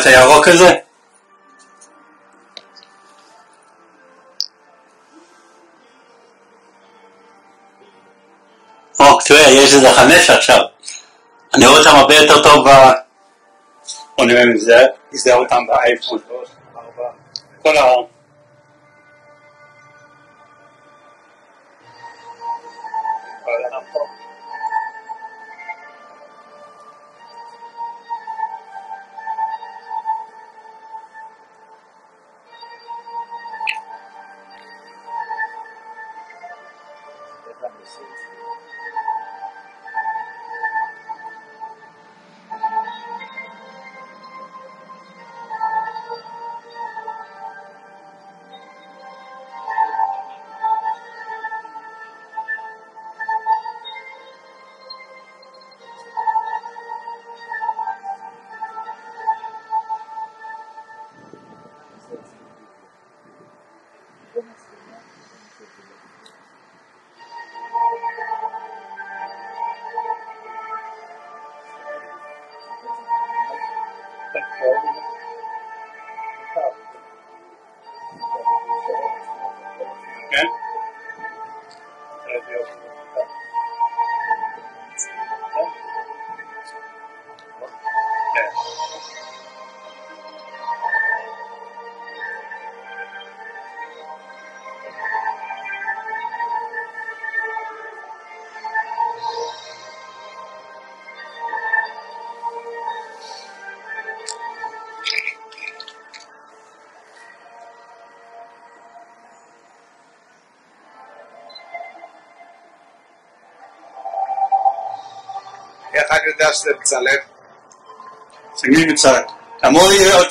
את הירוק הזה? או, תראה, יש איזה חמש עכשיו. אני רואה אותם הרבה יותר טוב ב... בוא נראה אם זה יזהה אותם באייפון. כל ה... כן? יודע שזה מצלם? שמי מצטרף? אמור להיות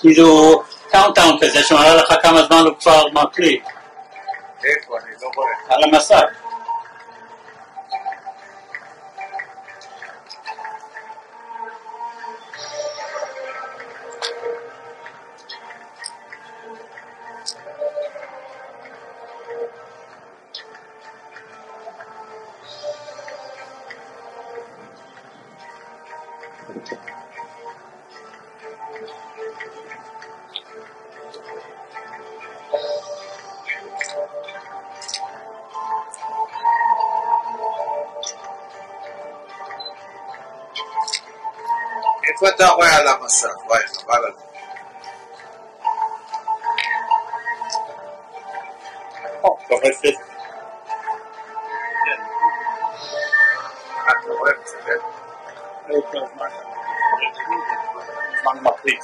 כאילו countdown כזה שמראה לך כמה זמן הוא כבר מקליט איפה? אני לא רואה. על המסך. רואה על המסך? וואי, חבל על זה. או, תופס את אה, אתה רואה? מצלם? זה זמן. זמן מקליט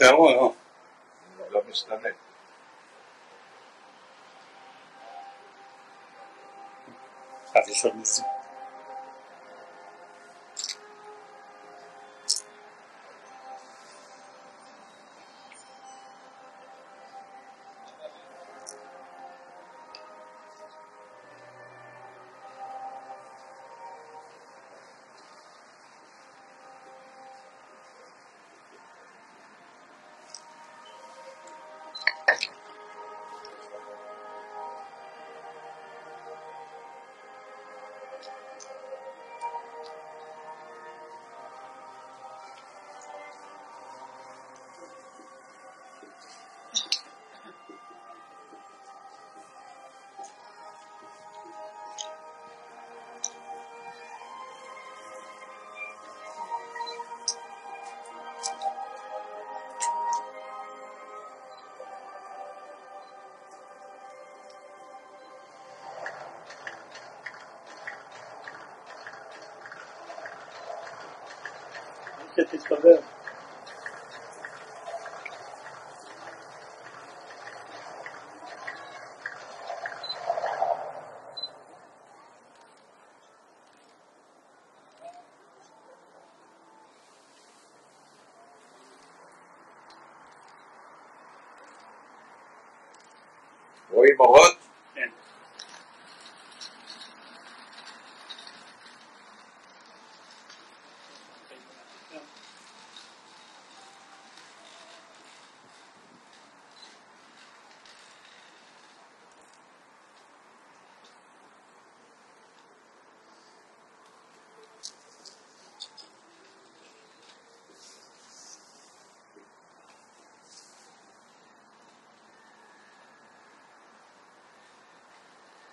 יהיה. זהו, לא. לא משתנה. חייב לשאול מזה. שתתקבל. רואים אורות? כן. מה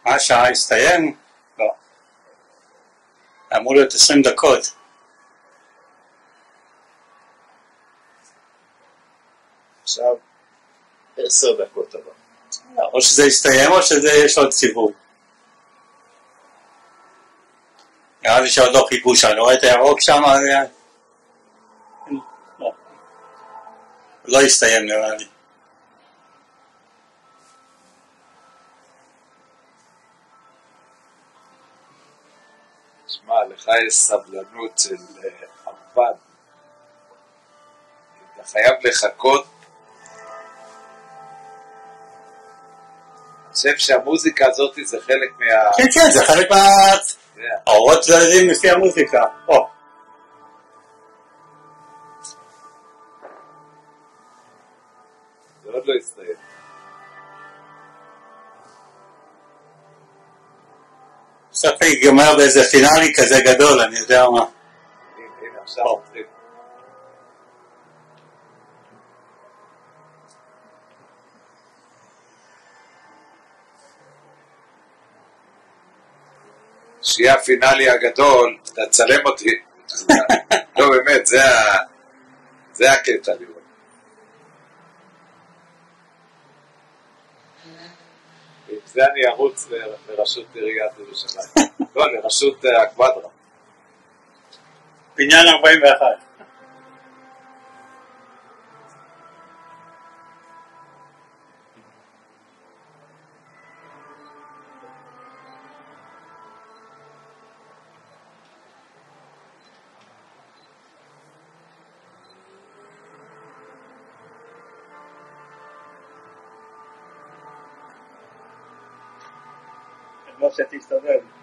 השעה הסתיים? לא. אמור להיות עשרים דקות. עכשיו עשר דקות הבא. או שזה הסתיים או שזה יש עוד סיבוב. נראה לי שעוד לא חיכו שם, אני רואה את הירוק שם, לא. לא הסתיים נראה לי. שמע, לך יש סבלנות של אה, ערפד. אתה חייב לחכות. אני חושב שהמוזיקה הזאת זה חלק מה... כן, כן, זה חלק מה... האורות זזים לפי המוזיקה. זה עוד לא הסתיים. בסוף ייגמר באיזה פינאלי כזה גדול, אני יודע מה. שיהיה הפינאלי הגדול, תצלם אותי. לא, באמת, זה הקטע לראות. עם זה אני ארוץ לראשות עיריית ירושלים. לא, לראשות הקוואדרה. בניין 41. לא שתסתובב. גם.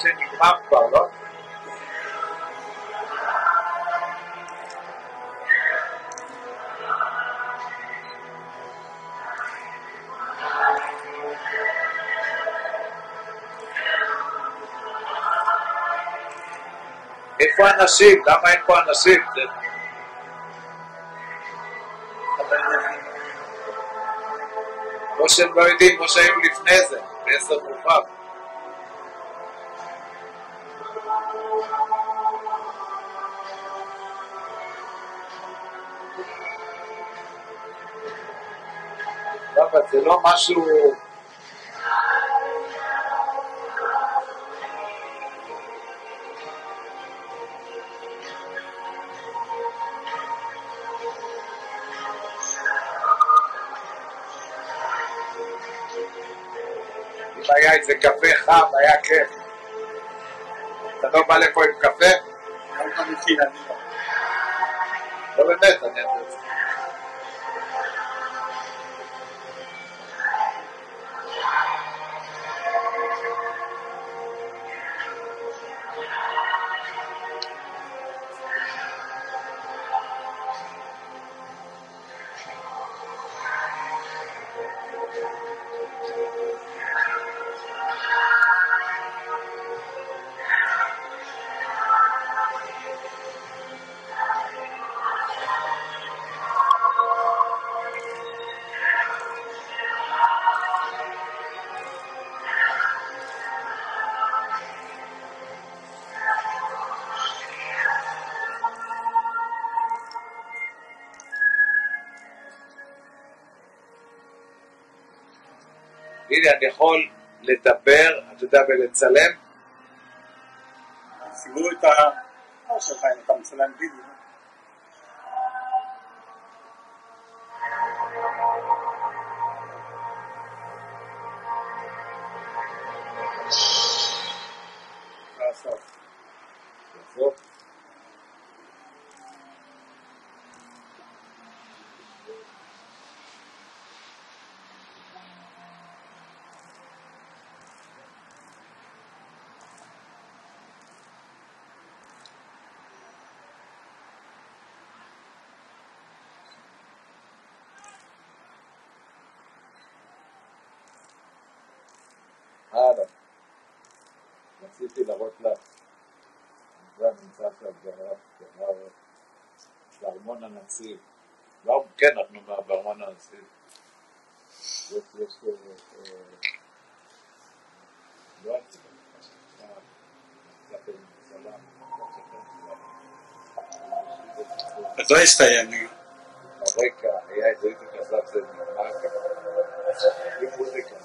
שנגמר כבר, לא? איפה האנשים? למה אין פה אנשים? כמו שהם לא יודעים, כמו שהיו לפני זה, בעשר מאוחר. אבל זה לא משהו... אם היה איזה קפה חם, היה כיף. אתה לא בא לפה עם קפה? חמישי אני לא. לא באמת, אני אני יכול לדבר, אתה יודע, ולצלם, סגרו את ה... או שלך אם אתה מצלם וידאו. לעשות. טוב. הלאה. רציתי להראות לך. זה נמצא שם דבר בארמון הנציב. לא, כן, אנחנו בארמון הנציב. יש, יש, אה, אה, לא הייתי אז לא הסתיים. הרקע היה איזה כזב זה נגמר ככה.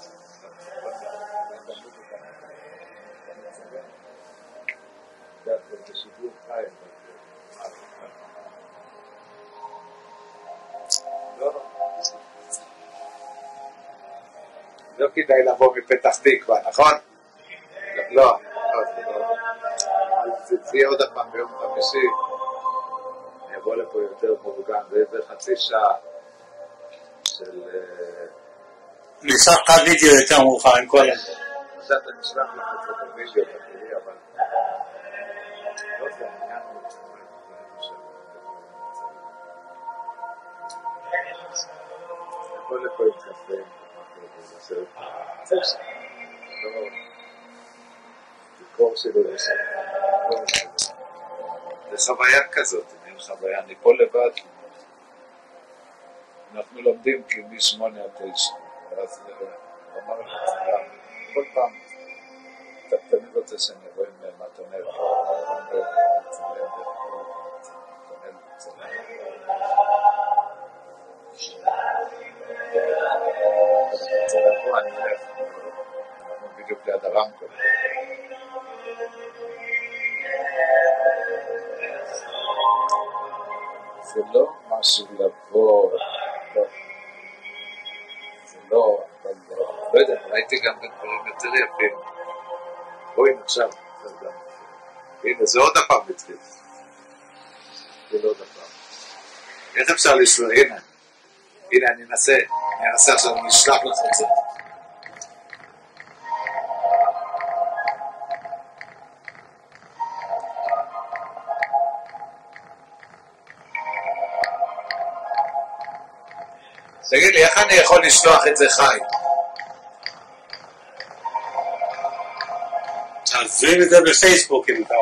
לא כדאי לבוא מפתח תקווה, נכון? לא, לא, זה לא. יהיה עוד פעם ביום חמישי. אני אבוא לפה יותר מאורגן, זה איזה חצי שעה של... אה, נשלח לך וידאו יותר מאוחר עם כל זה. עכשיו אני אשלח לך את זה בווידאו, תראי, אבל... לא זה העניין. לבוא לפה עם קפה, זה לא. זה חוויה כזאת, חוויה, אני פה לבד. אנחנו לומדים כי משמונה עד תשע, ואז אה, הוא אמר לי, כל פעם, אתה תמיד רוצה שאני אבוא עם מתנאל, רוצה לבוא, אני אלך, אנחנו בדיוק ליד הרמקול. זה לא משהו לבוא, לא. זה לא, אבל לא, לא יודע, ראיתי גם בדברים יותר יפים. רואים עכשיו. הנה, זה עוד הפעם התחיל. זה עוד הפעם. איך אפשר לשלוח? הנה, הנה, אני אנסה, אני אנסה עכשיו, אני אשלח לך את זה. תגיד לי, איך אני יכול לשלוח את זה חי? תעזבי את זה בפייסבוק אם אתה.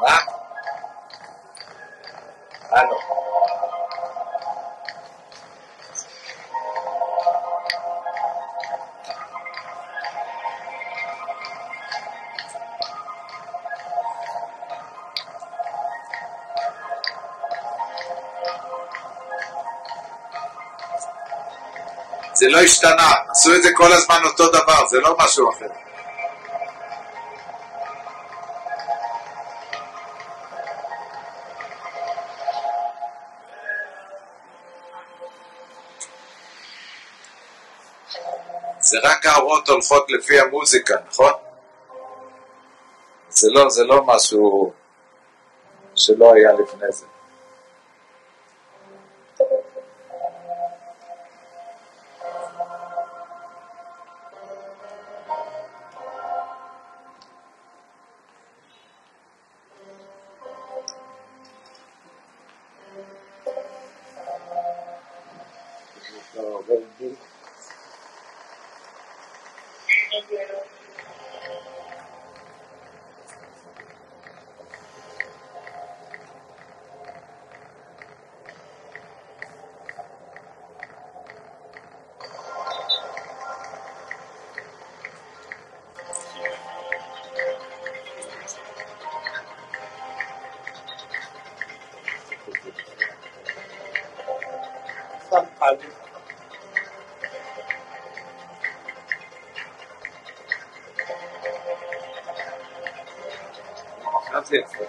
מה? הלו. לא השתנה, עשו את זה כל הזמן אותו דבר, זה לא משהו אחר. זה רק האורות הולכות לפי המוזיקה, נכון? זה לא, זה לא משהו שלא היה לפני זה. עכשיו זה יפה.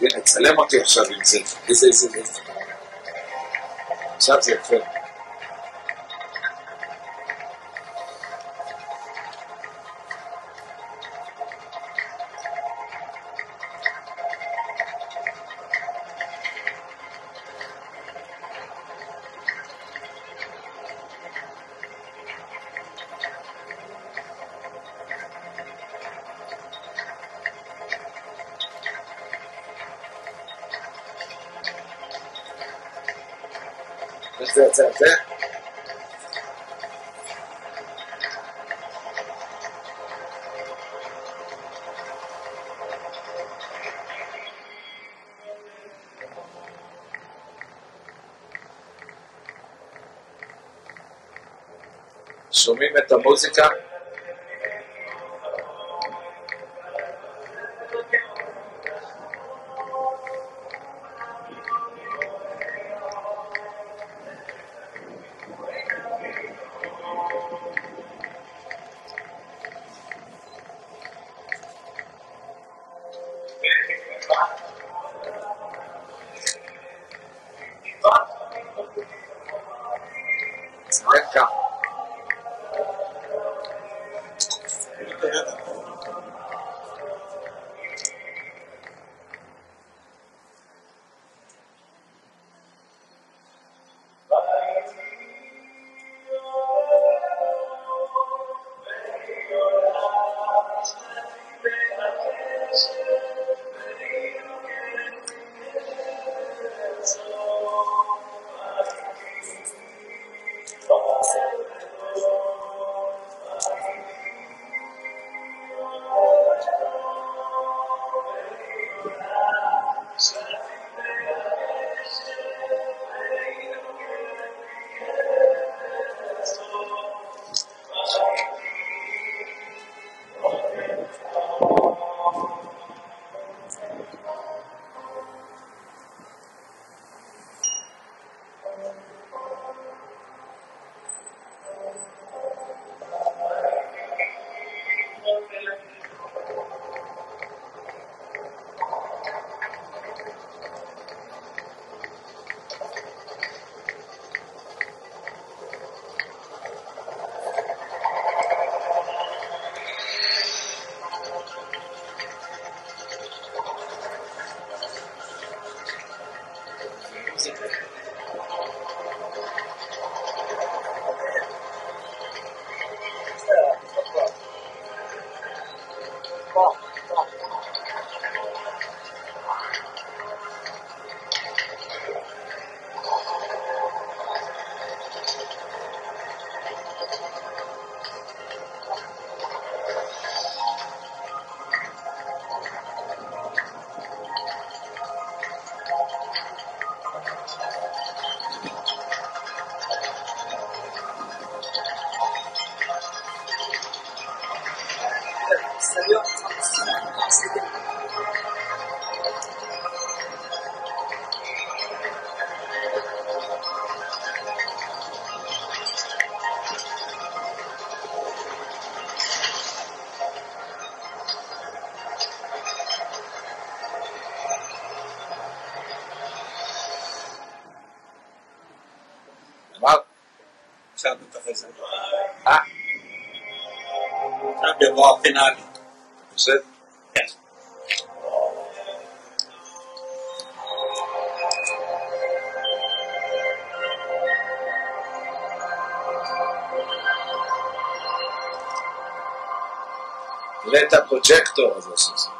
הנה, צלם אותי עכשיו עם זה. איזה, איזה, איזה. עכשיו איך זה יוצא יפה? שומעים את המוזיקה? מה? עכשיו יבוא הפינאלי. בסדר. כן. תראה את הפרוג'קטור הזה שזה.